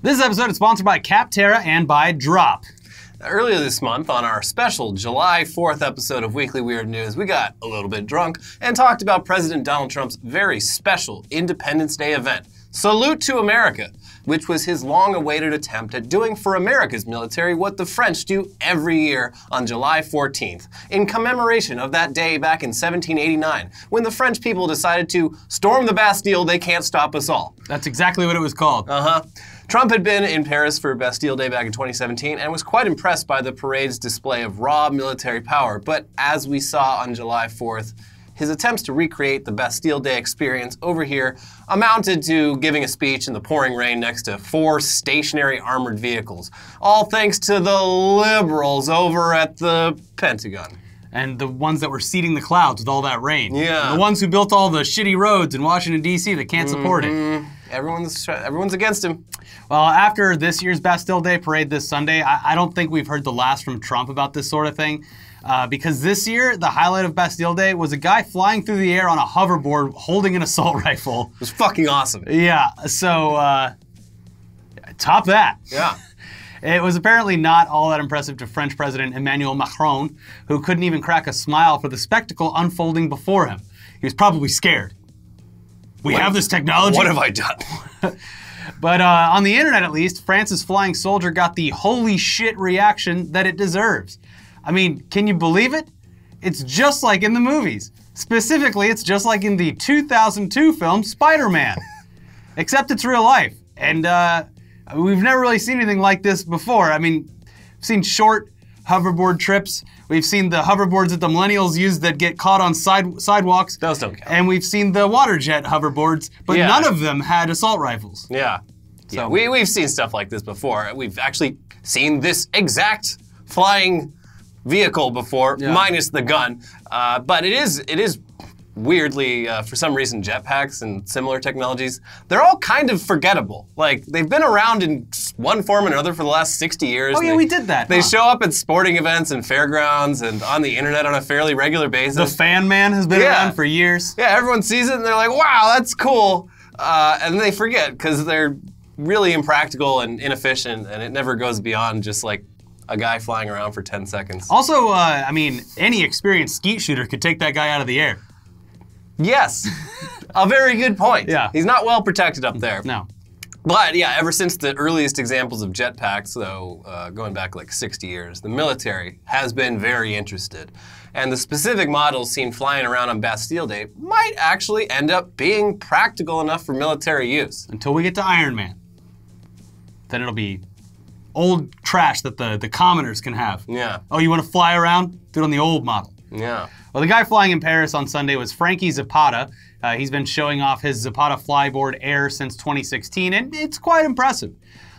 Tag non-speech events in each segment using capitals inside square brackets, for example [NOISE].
This episode is sponsored by Capterra and by Drop. Earlier this month, on our special July 4th episode of Weekly Weird News, we got a little bit drunk and talked about President Donald Trump's very special Independence Day event, Salute to America, which was his long awaited attempt at doing for America's military what the French do every year on July 14th, in commemoration of that day back in 1789, when the French people decided to storm the Bastille, they can't stop us all. That's exactly what it was called. Uh huh. Trump had been in Paris for Bastille Day back in 2017 and was quite impressed by the parade's display of raw military power. But as we saw on July 4th, his attempts to recreate the Bastille Day experience over here amounted to giving a speech in the pouring rain next to four stationary armored vehicles, all thanks to the liberals over at the Pentagon. and the ones that were seeding the clouds with all that rain. Yeah. And the ones who built all the shitty roads in Washington, D.C. that can't support it. Mm-hmm. Everyone's everyone's against him. Well, after this year's Bastille Day parade this Sunday, I, I don't think we've heard the last from Trump about this sort of thing. Uh, because this year, the highlight of Bastille Day was a guy flying through the air on a hoverboard holding an assault [LAUGHS] rifle. It was fucking awesome. Yeah, so uh, top that. Yeah. [LAUGHS] It was apparently not all that impressive to French President Emmanuel Macron, who couldn't even crack a smile for the spectacle unfolding before him. He was probably scared. We have this technology. What have I done? [LAUGHS] But uh, on the internet, at least, France's flying soldier got the holy shit reaction that it deserves. I mean, can you believe it? It's just like in the movies. Specifically, it's just like in the 2002 film Spider Man, [LAUGHS] except it's real life. And uh, we've never really seen anything like this before. I mean, we've seen short hoverboard trips. We've seen the hoverboards that the millennials use that get caught on side sidewalks. Those don't count. And we've seen the water jet hoverboards, but Yeah. none of them had assault rifles. Yeah. So we, we've seen stuff like this before. We've actually seen this exact flying vehicle before, Yeah. minus the gun. Uh, but it is it is weirdly, uh, for some reason, jetpacks and similar technologies, they're all kind of forgettable. Like they've been around in one form or another for the last 60 years. Oh, yeah, They- we did that, They huh? show up at sporting events and fairgrounds and on the internet on a fairly regular basis. The fan man has been Yeah. around for years. Yeah, everyone sees it and they're like, wow, that's cool. Uh, and they forget because they're really impractical and inefficient and it never goes beyond just like a guy flying around for 10 seconds. Also, uh, I mean, any experienced skeet shooter could take that guy out of the air. Yes, a very good point. Yeah. He's not well protected up there. No. But yeah, ever since the earliest examples of jetpacks, though, uh, going back like 60 years, the military has been very interested. And the specific models seen flying around on Bastille Day might actually end up being practical enough for military use. Until we get to Iron Man. Then it'll be old trash that the, the commoners can have. Yeah, Oh, you want to fly around? Do it on the old model. Yeah. Well, the guy flying in Paris on Sunday was Franky Zapata. Uh, he's been showing off his Zapata Flyboard Air since 2016, and it's quite impressive.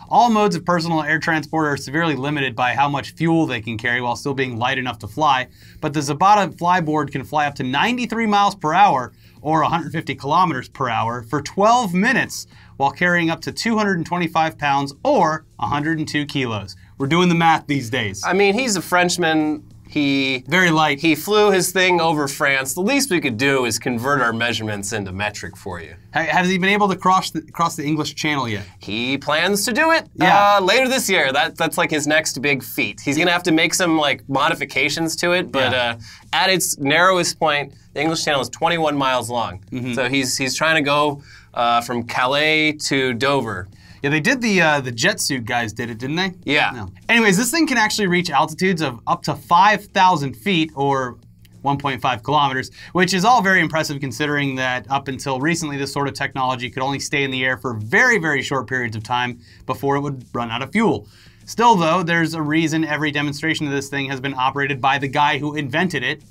All modes of personal air transport are severely limited by how much fuel they can carry while still being light enough to fly, but the Zapata Flyboard can fly up to 93 miles per hour or 150 kilometers per hour for 12 minutes while carrying up to 225 pounds or 102 kilos. We're doing the math these days. I mean, he's a Frenchman. He Very light. he flew his thing over France. The least we could do is convert our measurements into metric for you. Has he been able to cross the, cross the English Channel yet? He plans to do it Yeah. uh, later this year. That that's like his next big feat. He's gonna have to make some like modifications to it, but Yeah. uh, at its narrowest point, the English Channel is 21 miles long. Mm-hmm. So he's he's trying to go uh, from Calais to Dover. Yeah, they did the uh, the jet suit guys did it, didn't they? Yeah. No. Anyways, this thing can actually reach altitudes of up to 5,000 feet or 1.5 kilometers, which is all very impressive considering that up until recently, this sort of technology could only stay in the air for very, very short periods of time before it would run out of fuel. Still, though, there's a reason every demonstration of this thing has been operated by the guy who invented it.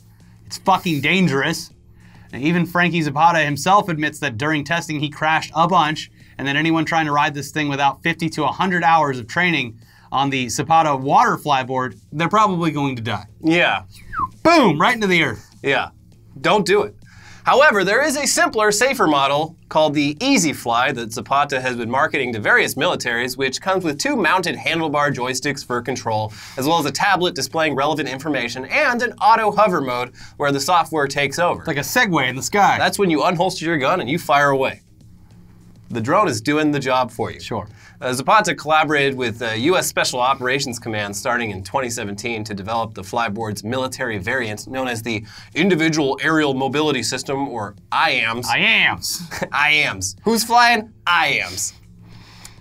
It's fucking dangerous. And even Franky Zapata himself admits that during testing he crashed a bunch, and that anyone trying to ride this thing without 50 to 100 hours of training on the Zapata water flyboard, they're probably going to die. Yeah. Boom! Right into the earth. Yeah, don't do it. However, there is a simpler, safer model called the Easy Fly that Zapata has been marketing to various militaries, which comes with two mounted handlebar joysticks for control, as well as a tablet displaying relevant information and an auto hover mode where the software takes over. It's Like a Segway in the sky. That's when you unholster your gun and you fire away. The drone is doing the job for you. Sure. Uh, Zapata collaborated with the U.S. Special Operations Command starting in 2017 to develop the Flyboard's military variant known as the Individual Aerial Mobility System, or IAMS. IAMS. [LAUGHS] IAMS. Who's flying? IAMS.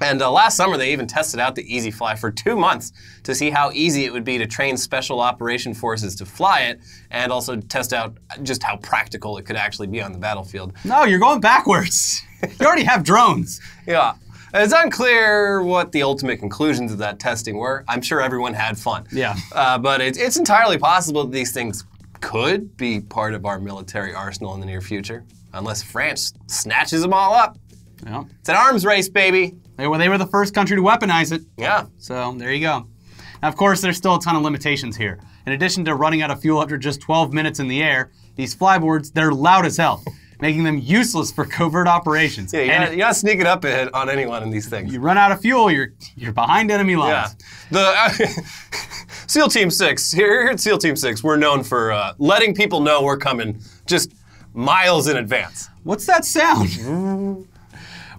And uh, last summer, they even tested out the Easy Fly for two months to see how easy it would be to train special operation forces to fly it, and also test out just how practical it could actually be on the battlefield. No, you're going backwards. You already have drones. [LAUGHS] Yeah. It's unclear what the ultimate conclusions of that testing were. I'm sure everyone had fun. Yeah. Uh, but it, it's entirely possible that these things could be part of our military arsenal in the near future, unless France snatches them all up. Yeah. It's an arms race, baby. They were, they were the first country to weaponize it. Yeah. So there you go. Now, of course, there's still a ton of limitations here. In addition to running out of fuel after just 12 minutes in the air, these flyboards, they're loud as hell, [LAUGHS] making them useless for covert operations. Yeah, you're, and not, you're not sneaking up ahead on anyone in these things. you run out of fuel, you're you're behind enemy lines. Yeah. The uh, [LAUGHS] SEAL Team Six here, here at SEAL Team Six, we're known for uh, letting people know we're coming just miles in advance. What's that sound? [LAUGHS]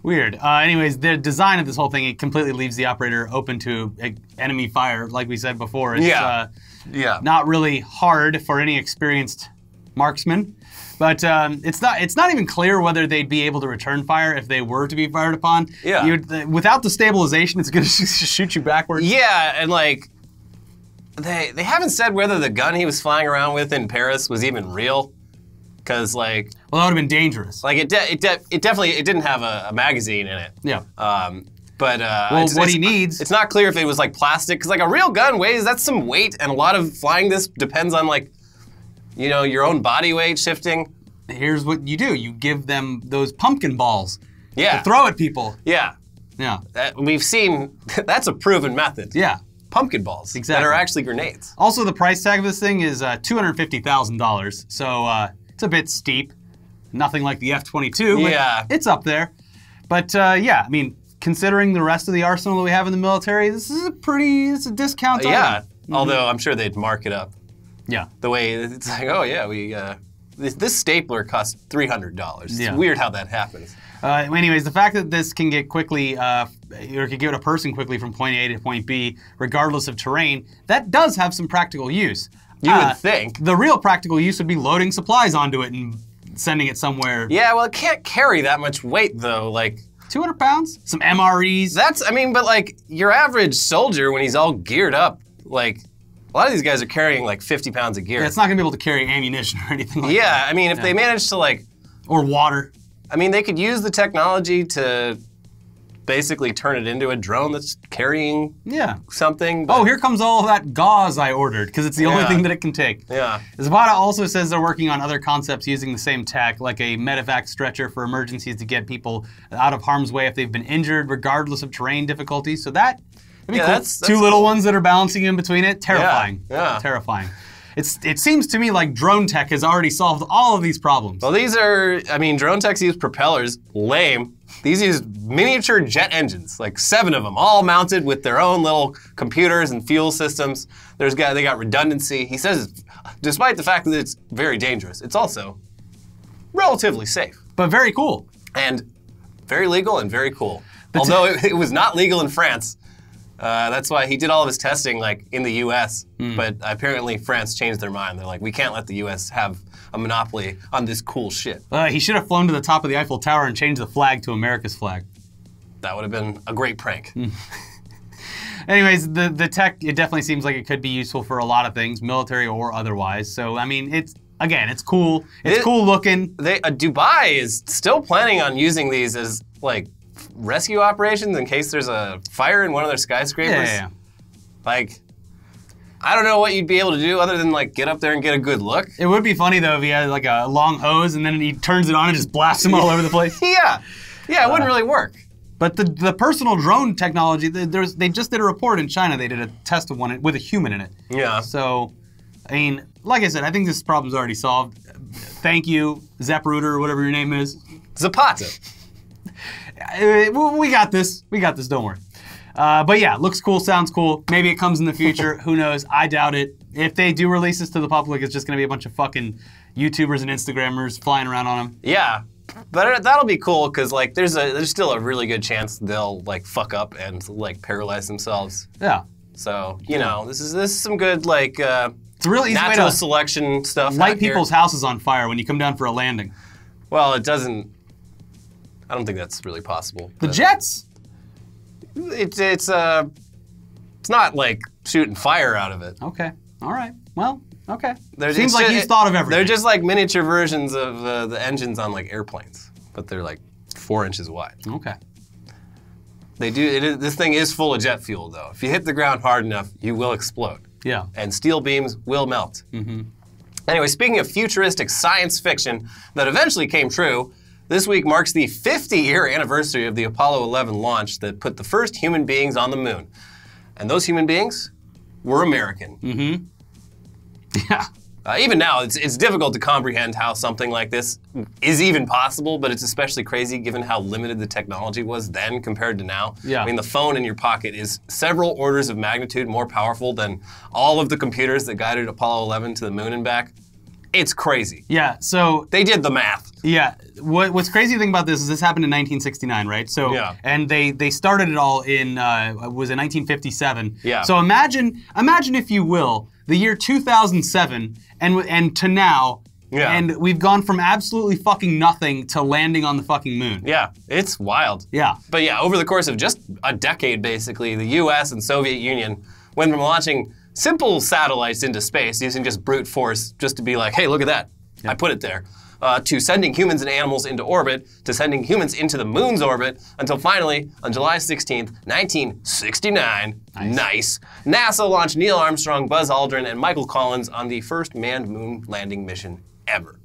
Weird. Uh, anyways, the design of this whole thing it completely leaves the operator open to uh, enemy fire, like we said before. It's, Yeah. Uh, Yeah. not really hard for any experienced marksman. But um, it's not it's not even clear whether they'd be able to return fire if they were to be fired upon. Yeah. You'd- without the stabilization, it's going [LAUGHS] to shoot you backwards. Yeah, and like they they haven't said whether the gun he was flying around with in Paris was even real. Cause like Well, that would have been dangerous. like it de- it, de- it definitely it didn't have a, a magazine in it. Yeah. Um, but uh, Well, it's- what it's- he needs- it's not clear if it was like plastic because like a real gun weighs that's some weight and a lot of flying this depends on like you know your own body weight shifting. Here's what you do: you give them those pumpkin balls Yeah, to throw at people. yeah. Yeah. That, we've seen [LAUGHS] that's a proven method. Yeah. pumpkin balls that Exactly. are actually grenades. Also, the price tag of this thing is uh, two hundred fifty thousand dollars, so uh, it's a bit steep. Nothing like the F twenty two. Yeah. it's up there. But uh, yeah, I mean, considering the rest of the arsenal that we have in the military, this is a pretty, it's a discount. Yeah, item. although I'm sure they'd mark it up. yeah. the way it's like, oh yeah, we uh, this, this stapler costs three hundred dollars. It's Yeah. weird how that happens. Uh, anyways, the fact that this can get quickly, uh, or can get a person quickly from point A to point B, regardless of terrain, that does have some practical use. You Uh, would think. The real practical use would be loading supplies onto it and sending it somewhere. Yeah, well, it can't carry that much weight though. Like 200 pounds? Some MREs? that's, I mean, but like your average soldier when he's all geared up, like a lot of these guys are carrying like fifty pounds of gear. it's not going to be able to carry ammunition [LAUGHS] or anything like yeah, that. I mean, if they manage to like, Or water. I mean, they could use the technology to basically turn it into a drone that's carrying Yeah. something. Oh, here comes all that gauze I ordered because it's the only thing that it can take. yeah. Zapata also says they're working on other concepts using the same tech, like a medevac stretcher for emergencies to get people out of harm's way if they've been injured, regardless of terrain difficulties. So that, Yeah, cool. that's- Two that's little cool. ones that are balancing in between it. Terrifying. yeah. Terrifying. It's, it seems to me like drone tech has already solved all of these problems. Well, these are, I mean, drone techs use propellers. Lame. These use miniature jet engines, like seven of them, all mounted with their own little computers and fuel systems. There's got, they got redundancy. He says, despite the fact that it's very dangerous, it's also relatively safe But very cool. and very legal and very cool. Although it, it was not legal in France. Uh, that's why he did all of his testing like in the U.S. But apparently France changed their mind. They're like, we can't let the U.S. have a monopoly on this cool shit. Uh, he should have flown to the top of the Eiffel Tower and changed the flag to America's flag. That would have been a great prank. [LAUGHS] Anyways, the the tech it definitely seems like it could be useful for a lot of things, military or otherwise. So I mean, it's again, it's cool. It's It- cool looking. They uh, Dubai is still planning on using these as like rescue operations in case there's a fire in one of their skyscrapers. Yeah, yeah, yeah. Like, I don't know what you'd be able to do other than like get up there and get a good look. It would be funny though if he had like a long hose and then he turns it on and just blasts them all over the place. [LAUGHS] yeah, yeah, it wouldn't uh, really work. But the the personal drone technology, there's they just did a report in China. They did a test of one with a human in it. Yeah. So, I mean, like I said, I think this problem's already solved. Thank you, Zapruder or whatever your name is. Zapata. Uh, we- got this. We got this. Don't worry. Uh, but yeah, looks cool, sounds cool. Maybe it comes in the future. Who knows? I doubt it. If they do release this to the public, it's just going to be a bunch of fucking YouTubers and Instagrammers flying around on them. Yeah. but that'll be cool because like there's a there's still a really good chance they'll like fuck up and like paralyze themselves. Yeah. So you know this is this is some good like uh, It's a really natural selection stuff. light out here. people's houses on fire when you come down for a landing. Well, it doesn't. I don't think that's really possible. The Jets. It's it's uh, it's not like shooting fire out of it. Okay. All right. Well. Okay. They're- Seems like ju- he's thought of everything. They're just like miniature versions of uh, the engines on like airplanes, but they're like four inches wide. okay. They do. It is, this thing is full of jet fuel, though. If you hit the ground hard enough, you will explode, Yeah. and steel beams will melt. Hmm. Anyway, speaking of futuristic science fiction that eventually came true, this week marks the 50-year anniversary of the Apollo 11 launch that put the first human beings on the moon, and those human beings were American. Yeah. Uh, even now, it's, it's difficult to comprehend how something like this is even possible, but it's especially crazy given how limited the technology was then compared to now. Yeah. I mean, the phone in your pocket is several orders of magnitude more powerful than all of the computers that guided Apollo 11 to the moon and back. It's crazy. Yeah. So They did the math. Yeah. What, what's crazy thing about this is this happened in 1969, right? So Yeah. and they they started it all in uh, was in 1957. Yeah. So imagine imagine if you will the year 2007 and and to now. Yeah. And we've gone from absolutely fucking nothing to landing on the fucking moon. Yeah, it's wild. Yeah. But yeah, over the course of just a decade, basically, the U.S. and Soviet Union went from launching simple satellites into space using just brute force, just to be like, "Hey, look at that! I put it there," uh, to sending humans and animals into orbit, to sending humans into the moon's orbit, until finally, on July 16th, 1969, nice, NASA launched Neil Armstrong, Buzz Aldrin, and Michael Collins on the first manned moon landing mission ever.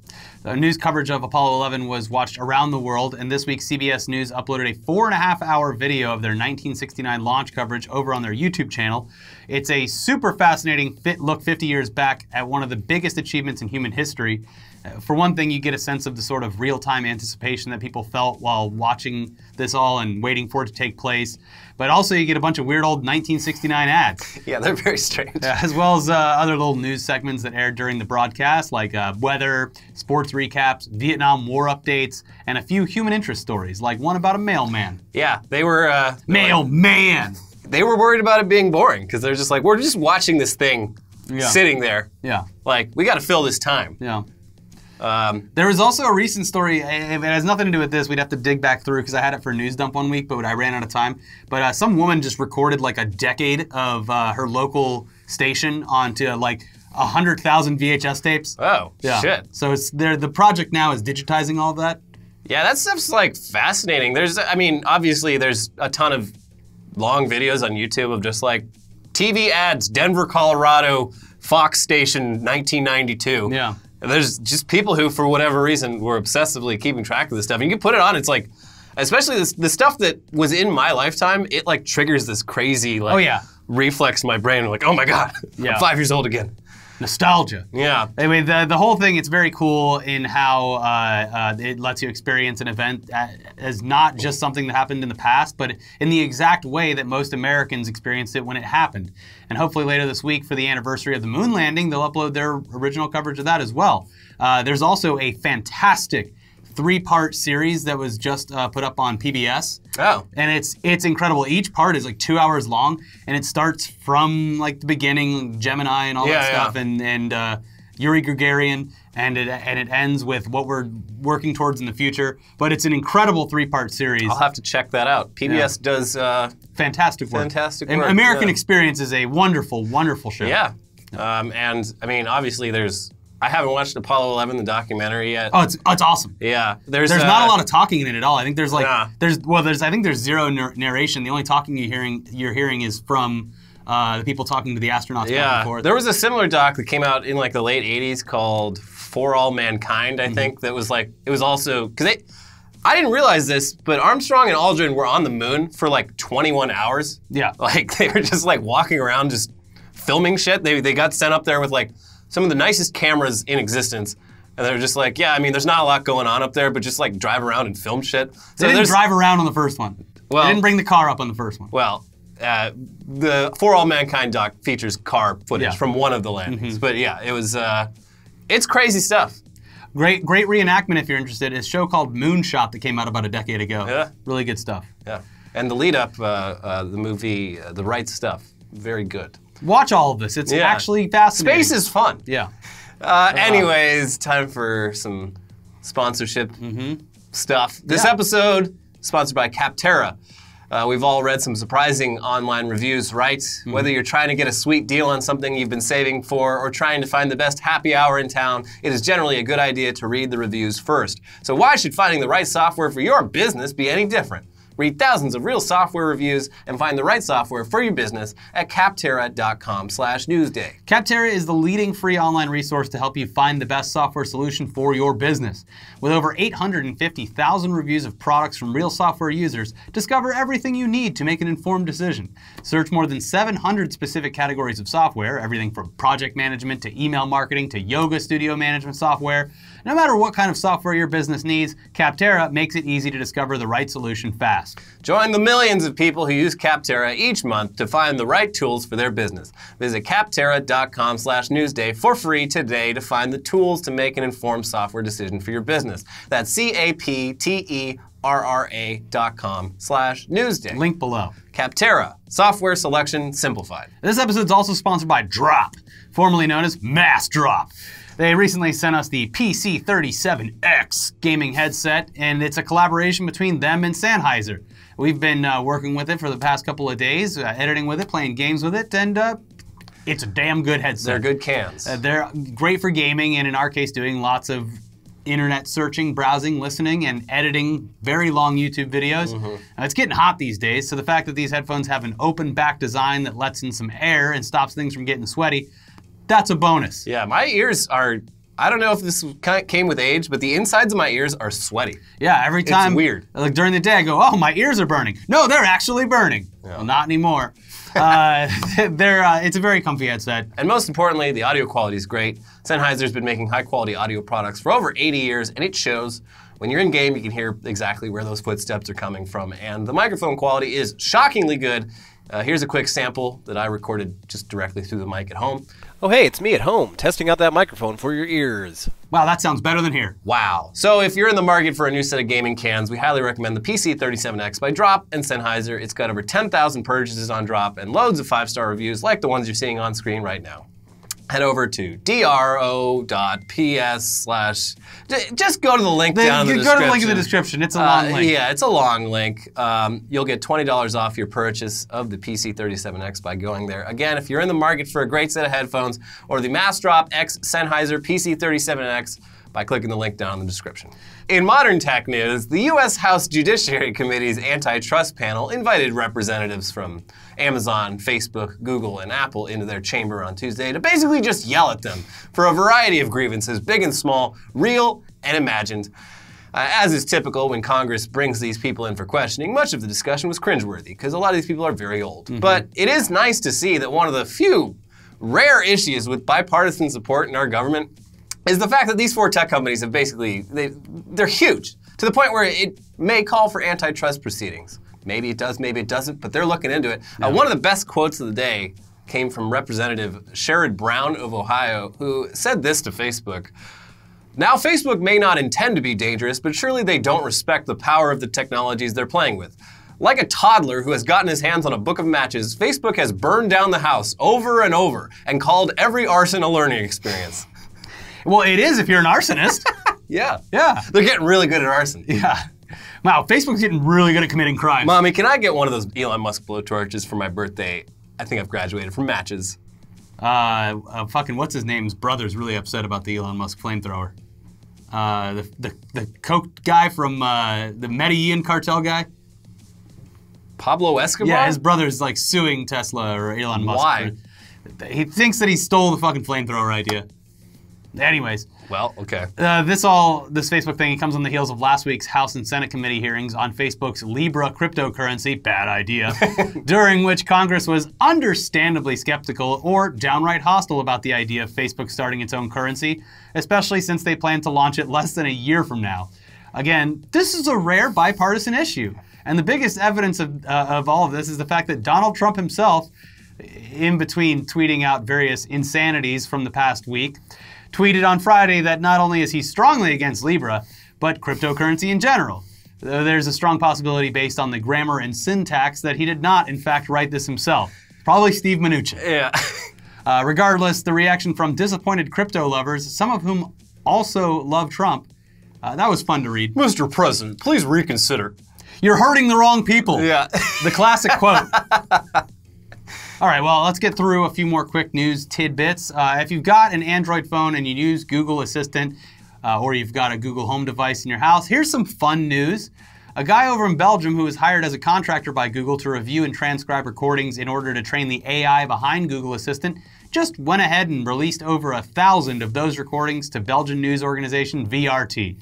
Uh, news coverage of Apollo 11 was watched around the world, and this week CBS News uploaded a four and a half hour video of their 1969 launch coverage over on their YouTube channel. It's a super fascinating fit look 50 years back at one of the biggest achievements in human history. Uh, for one thing, you get a sense of the sort of real time anticipation that people felt while watching this all and waiting for it to take place. But also, you get a bunch of weird old 1969 ads [LAUGHS] Yeah, they're very strange. as well as uh, other little news segments that aired during the broadcast, like uh, weather, sports recaps, Vietnam War updates, and a few human interest stories, like one about a mailman. Yeah, they were. Uh, Mailman! they were worried about it being boring because they're just like, we're just watching this thing Yeah. sitting there. Yeah, Like, we got to fill this time. yeah. Um, There was also a recent story. eh, It has nothing to do with this. We'd have to dig back through because I had it for news dump one week, but I ran out of time. But uh, some woman just recorded like a decade of uh, her local station onto like a hundred thousand VHS tapes. oh, Yeah. shit. So it's there. The project now is digitizing all that. Yeah, that stuff's like fascinating. There's, I mean, obviously, there's a ton of long videos on YouTube of just like TV ads, Denver, Colorado, Fox station, 1992. Yeah. There's just people who, for whatever reason, were obsessively keeping track of this stuff. And you can put it on, it's like, especially this, the stuff that was in my lifetime, it like triggers this crazy, like, Oh, yeah. reflex in my brain. Like, oh my God, [LAUGHS] Yeah. I'm five years old again. Nostalgia. Yeah. Anyway, the, the whole thing, it's very cool in how uh, uh, it lets you experience an event as not just something that happened in the past, but in the exact way that most Americans experienced it when it happened. And hopefully later this week, for the anniversary of the moon landing, they'll upload their original coverage of that as well. Uh, there's also a fantastic three part series that was just uh, put up on PBS Oh. and it's it's incredible. Each part is like two hours long, and it starts from like the beginning, Gemini and all Yeah, that yeah. stuff, and and uh, Yuri Gagarin, and it and it ends with what we're working towards in the future. But it's an incredible three part series. I'll have to check that out. PBS does, uh, Fantastic work. Fantastic And work, American yeah. Experience is a wonderful, wonderful show. yeah. Um, and I mean, obviously, there's, I haven't watched Apollo 11, the documentary yet. Oh, it's it's awesome. Yeah. There's, There's uh, not a lot of talking in it at all. I think there's like Nah. there's well there's I think there's zero nar- narration. The only talking you're hearing you're hearing is from uh, the people talking to the astronauts Yeah. There was a similar doc that came out in like the late 80s called For All Mankind. I think, that was like, it was also, because they, I didn't realize this, but Armstrong and Aldrin were on the moon for like 21 hours. yeah. [LAUGHS] Like they were just like walking around just filming shit. They, they got sent up there with like some of the nicest cameras in existence. And they're just like, yeah, I mean, there's not a lot going on up there, but just like drive around and film shit. So They didn't drive around on the first one. Well- they didn't bring the car up on the first one. well, uh, the For All Mankind doc features car footage Yeah. From one of the landings. But yeah, it was, uh, it's crazy stuff. Great, great reenactment if you're interested. It's a show called Moonshot that came out about a decade ago. Yeah. Really good stuff. Yeah. And the lead up, uh, uh, the movie, uh, The Right Stuff, very good. Watch all of this. It's Yeah. actually fascinating. Space is fun. Yeah. Uh, anyways, time for some sponsorship stuff. This Yeah. episode sponsored by Capterra. Uh, we've all read some surprising online reviews, right? Whether you're trying to get a sweet deal on something you've been saving for or trying to find the best happy hour in town, it is generally a good idea to read the reviews first. So, why should finding the right software for your business be any different? Read thousands of real software reviews and find the right software for your business at capterra.com/newsday. Capterra is the leading free online resource to help you find the best software solution for your business. With over 850,000 reviews of products from real software users, discover everything you need to make an informed decision. Search more than 700 specific categories of software, everything from project management to email marketing to yoga studio management software. No matter what kind of software your business needs, Capterra makes it easy to discover the right solution fast. Join the millions of people who use Capterra each month to find the right tools for their business. Visit capterra.com slash newsday for free today to find the tools to make an informed software decision for your business. That's C-A-P-T-E-R-R-A dot com slash newsday. Link below. Capterra, software selection simplified. This episode is also sponsored by Drop, formerly known as Massdrop. They recently sent us the PC37X gaming headset, and it's a collaboration between them and Sennheiser. We've been uh, working with it for the past couple of days, uh, editing with it, playing games with it, and uh, it's a damn good headset. They're good cans. Uh, they're great for gaming, and in our case, doing lots of internet searching, browsing, listening, and editing very long YouTube videos. Uh, it's getting hot these days, so the fact that these headphones have an open back design that lets in some air and stops things from getting sweaty, that's a bonus. yeah, my ears are, I don't know if this came with age, but the insides of my ears are sweaty. Yeah, every time. It's weird. Like during the day, I go, "Oh, my ears are burning." No, they're actually burning. Well, not anymore. uh, [LAUGHS] they're. Uh, it's a very comfy headset. And most importantly, the audio quality is great. Sennheiser's been making high quality audio products for over 80 years, and it shows. When you're in game, you can hear exactly where those footsteps are coming from, and the microphone quality is shockingly good. Uh, here's a quick sample that I recorded just directly through the mic at home. Oh, hey, it's me at home, testing out that microphone for your ears. Wow, that sounds better than here. Wow. So if you're in the market for a new set of gaming cans, we highly recommend the PC37X by Drop and Sennheiser. It's got over 10,000 purchases on Drop and loads of five-star reviews like the ones you're seeing on screen right now. Head over to dro.ps slash. Just go to the link Then down in the go description. to the link in the description. It's a Uh, long link. Yeah, it's a long link. Um, you'll get $20 off your purchase of the PC37X by going there. Again, if you're in the market for a great set of headphones or the Massdrop X Sennheiser PC37X, by clicking the link down in the description. In modern tech news, the U.S. House Judiciary Committee's antitrust panel invited representatives from Amazon, Facebook, Google, and Apple into their chamber on Tuesday to basically just yell at them for a variety of grievances, big and small, real and imagined. Uh, as is typical when Congress brings these people in for questioning, much of the discussion was cringeworthy because a lot of these people are very old. But it is nice to see that one of the few rare issues with bipartisan support in our government is the fact that these four tech companies have basically they, they're huge to the point where it may call for antitrust proceedings. Maybe it does, maybe it doesn't, but they're looking into it. Uh, one of the best quotes of the day came from Representative Sherrod Brown of Ohio, who said this to Facebook. Now, Facebook may not intend to be dangerous, but surely they don't respect the power of the technologies they're playing with. Like a toddler who has gotten his hands on a book of matches, Facebook has burned down the house over and over and called every arson a learning experience. Well, it is if you're an arsonist. [LAUGHS] Yeah. yeah. They're getting really good at arson. Yeah. Wow, Facebook's getting really good at committing crimes. Mommy, can I get one of those Elon Musk blowtorches for my birthday? I think I've graduated from matches. Uh, uh, fucking what's his name's brother's really upset about the Elon Musk flamethrower. Uh, the, the the coke guy from uh, the Medellin cartel guy. Pablo Escobar? Yeah, his brother's like suing Tesla or Elon Musk. Why? for- he thinks that he stole the fucking flamethrower idea. Anyways, Well, okay. uh, this all this Facebook thing it comes on the heels of last week's House and Senate committee hearings on Facebook's Libra cryptocurrency, bad idea, [LAUGHS] during which Congress was understandably skeptical or downright hostile about the idea of Facebook starting its own currency, especially since they plan to launch it less than a year from now. Again, this is a rare bipartisan issue, and the biggest evidence of, uh, of all of this is the fact that Donald Trump himself in between tweeting out various insanities from the past week, tweeted on Friday that not only is he strongly against Libra, but cryptocurrency in general. Though There's a strong possibility based on the grammar and syntax that he did not, in fact, write this himself. Probably Steve Mnuchin. Yeah. [LAUGHS] Uh, regardless, the reaction from disappointed crypto lovers, some of whom also love Trump, uh, that was fun to read. Mr. President, please reconsider. You're hurting the wrong people. Yeah. The classic quote. [LAUGHS] All right, well, let's get through a few more quick news tidbits. Uh, if you've got an Android phone and you use Google Assistant, uh, or you've got a Google Home device in your house, here's some fun news. A guy over in Belgium who was hired as a contractor by Google to review and transcribe recordings in order to train the AI behind Google Assistant just went ahead and released over a thousand of those recordings to Belgian news organization VRT.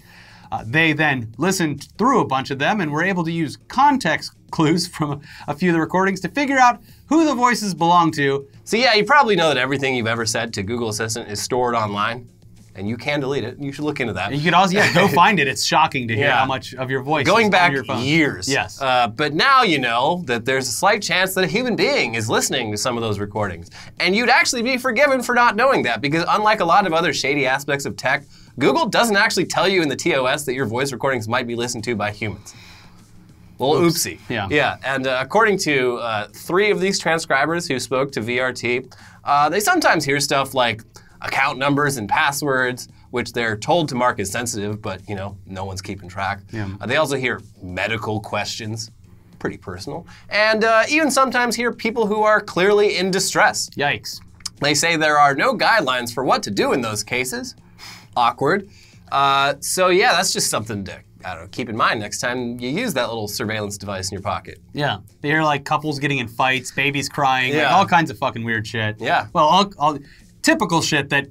Uh, they then listened through a bunch of them and were able to use context clues from a few of the recordings to figure out who the voices belong to. So yeah, you probably know that everything you've ever said to Google Assistant is stored online, and you can delete it. You should look into that. You could also yeah, go [LAUGHS] find it. It's shocking to hear Yeah. how much of your voice Going back on your phone. years. Yes. Uh, but now you know that there's a slight chance that a human being is listening to some of those recordings. And you'd actually be forgiven for not knowing that because, unlike a lot of other shady aspects of tech, Google doesn't actually tell you in the TOS that your voice recordings might be listened to by humans. Well, oopsie. Yeah. Yeah. And uh, according to uh, three of these transcribers who spoke to VRT, uh, they sometimes hear stuff like account numbers and passwords, which they're told to mark as sensitive, but you know, no one's keeping track. Yeah. Uh, they also hear medical questions, pretty personal, and uh, even sometimes hear people who are clearly in distress. Yikes. They say there are no guidelines for what to do in those cases. Awkward. Uh, so yeah, that's just something to I don't know keep in mind next time you use that little surveillance device in your pocket. Yeah. They hear like couples getting in fights, babies crying, like all kinds of fucking weird shit. Yeah. Well, all, all typical shit that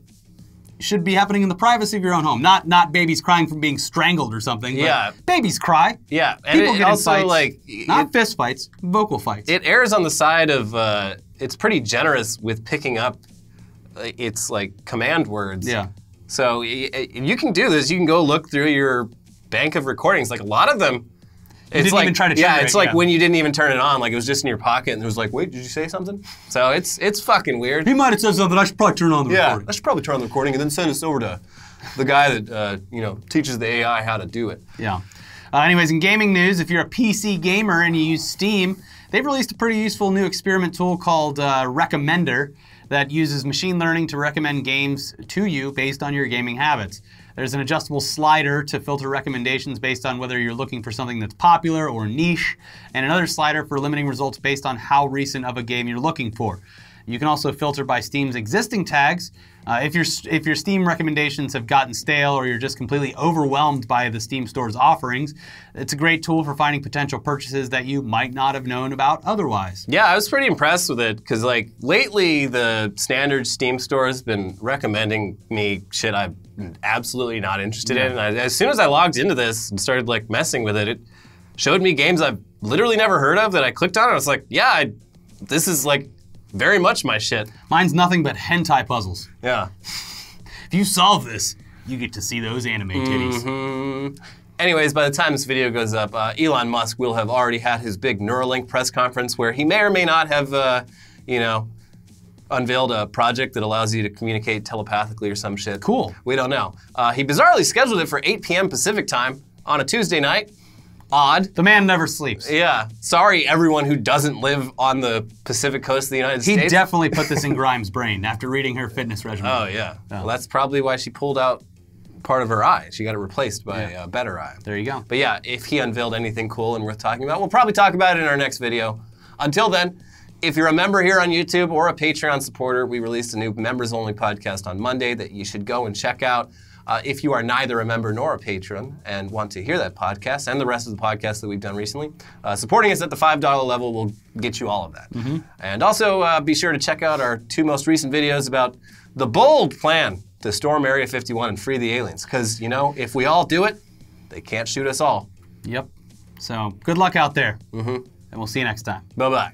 should be happening in the privacy of your own home. Not not babies crying from being strangled or something. but Yeah. Babies cry. Yeah, and People it, get also fights. like not it, fist fights, vocal fights. it errs on the side of uh, it's pretty generous with picking up uh, its like command words. yeah. So you can do this. You can go look through your bank of recordings. Like a lot of them. It's didn't like, even try to yeah, it's it, like yeah. when you didn't even turn it on, like it was just in your pocket, and it was like, "Wait, did you say something?" So it's it's fucking weird. He might have said something. I should probably turn on the Yeah, recording. I should probably turn on the recording and then send this over to the guy that uh, you know teaches the AI how to do it. Yeah. Uh, anyways, in gaming news, if you're a PC gamer and you use Steam, they've released a pretty useful new experiment tool called uh, Recommender that uses machine learning to recommend games to you based on your gaming habits. There's an adjustable slider to filter recommendations based on whether you're looking for something that's popular or niche, and another slider for limiting results based on how recent of a game you're looking for. You can also filter by Steam's existing tags. Uh, if your if your Steam recommendations have gotten stale or you're just completely overwhelmed by the Steam Store's offerings, it's a great tool for finding potential purchases that you might not have known about otherwise. Yeah, I was pretty impressed with it because, like, lately the standard Steam store has been recommending me shit I'm absolutely not interested in. And I, as soon as I logged into this and started like messing with it, it showed me games I've literally never heard of that I clicked on. And I was like, yeah, I, this is like very much my shit. Mine's nothing but hentai puzzles. Yeah. [LAUGHS] If you solve this, you get to see those anime titties. Mm, Anyways, by the time this video goes up, uh, Elon Musk will have already had his big Neuralink press conference where he may or may not have, uh, you know, unveiled a project that allows you to communicate telepathically or some shit. Cool. We don't know. Uh, he bizarrely scheduled it for 8 p.m. Pacific time on a Tuesday night. Odd. The man never sleeps. Yeah. Sorry, everyone who doesn't live on the Pacific coast of the United He States. He definitely put this in [LAUGHS] Grimes' brain after reading her fitness regimen. Oh yeah. Well, that's probably why she pulled out part of her eye. She got it replaced by a better eye. There you go. But yeah, if he unveiled anything cool and worth talking about, we'll probably talk about it in our next video. Until then, if you're a member here on YouTube or a Patreon supporter, we released a new members only podcast on Monday that you should go and check out. Uh, if you are neither a member nor a patron and want to hear that podcast and the rest of the podcasts that we've done recently, uh, supporting us at the $5 level will get you all of that. And also uh, be sure to check out our two most recent videos about the bold plan to storm Area 51 and free the aliens. Because, you know, if we all do it, they can't shoot us all. Yep. So good luck out there. Mm-hmm. And we'll see you next time. Bye bye.